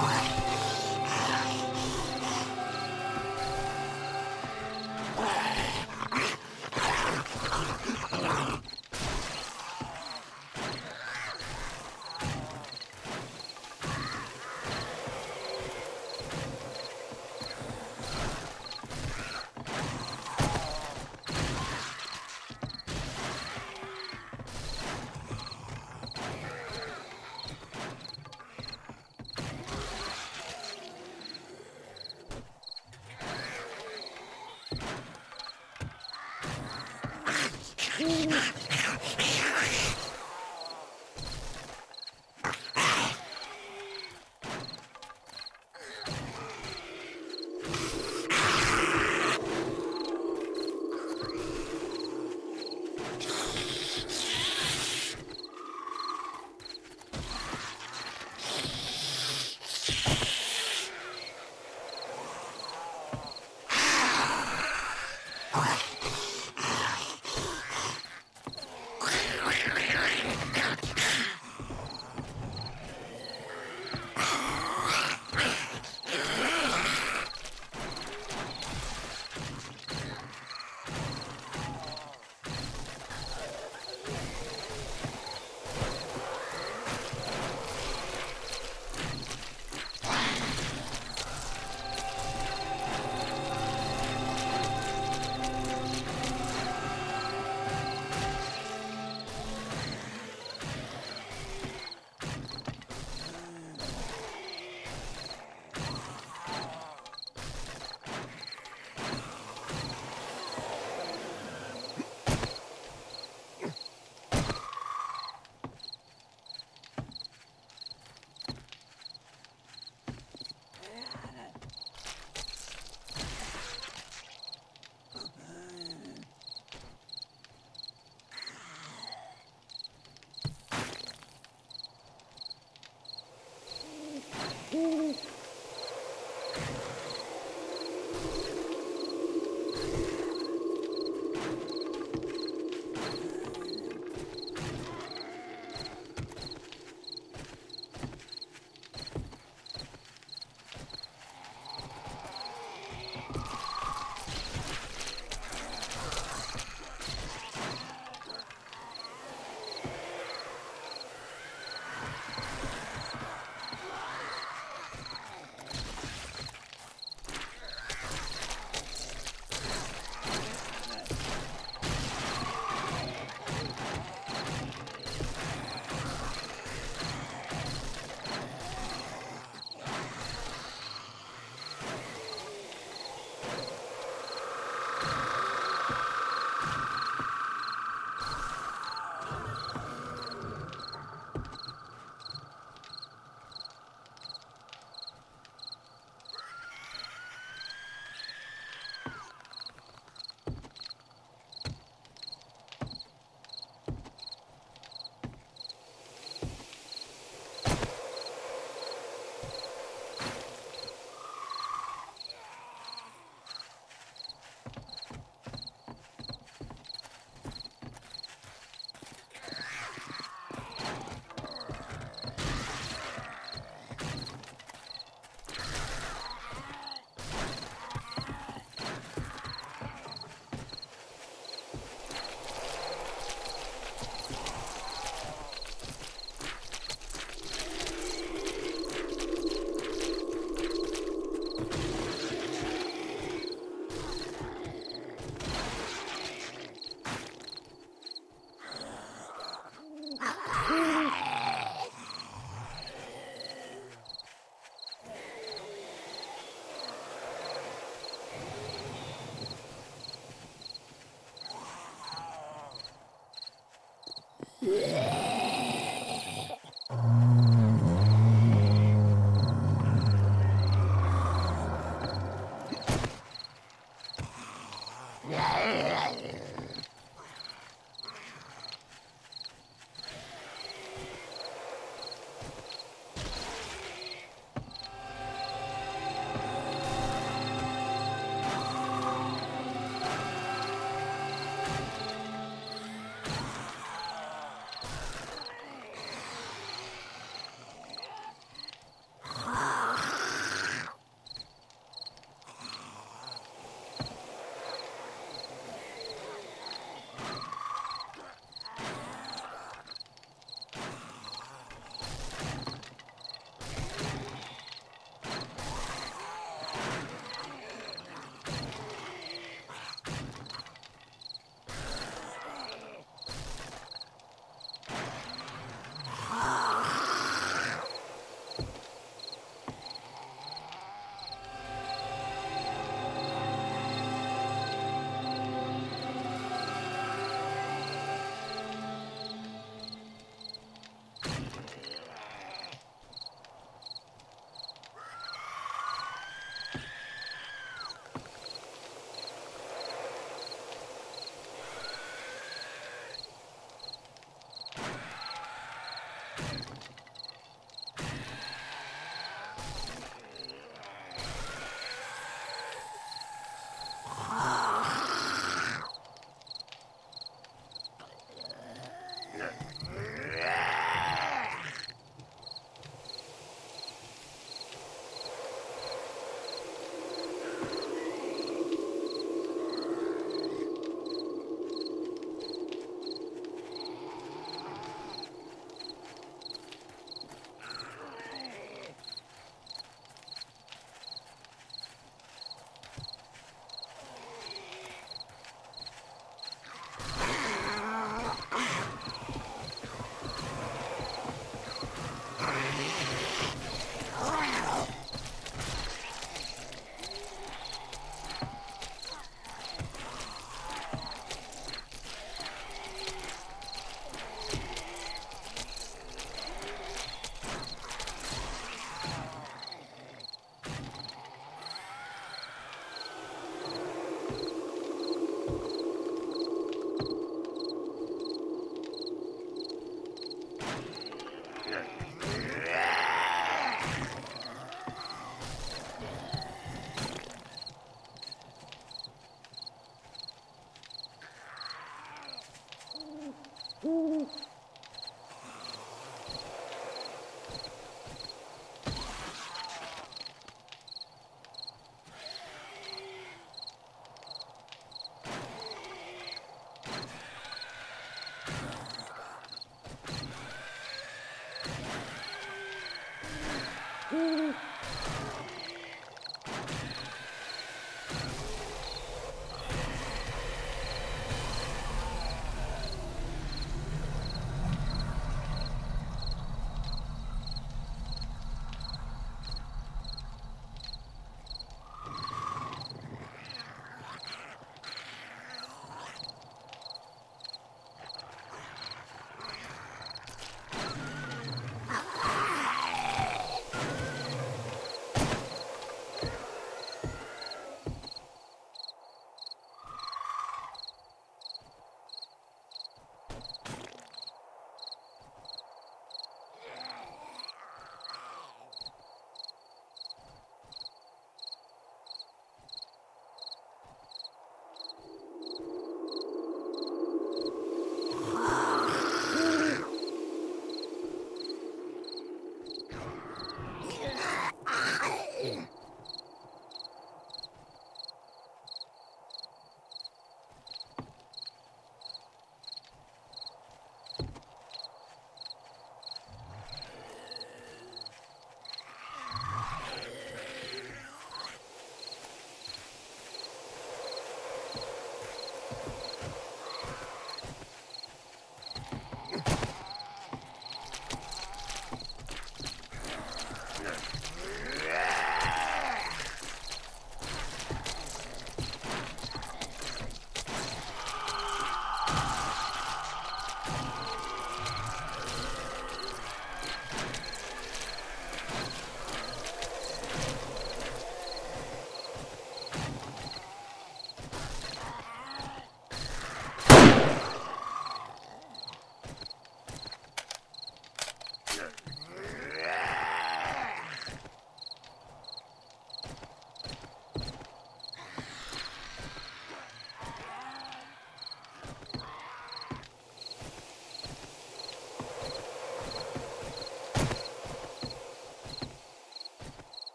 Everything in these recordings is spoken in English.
Bye.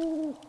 Ah!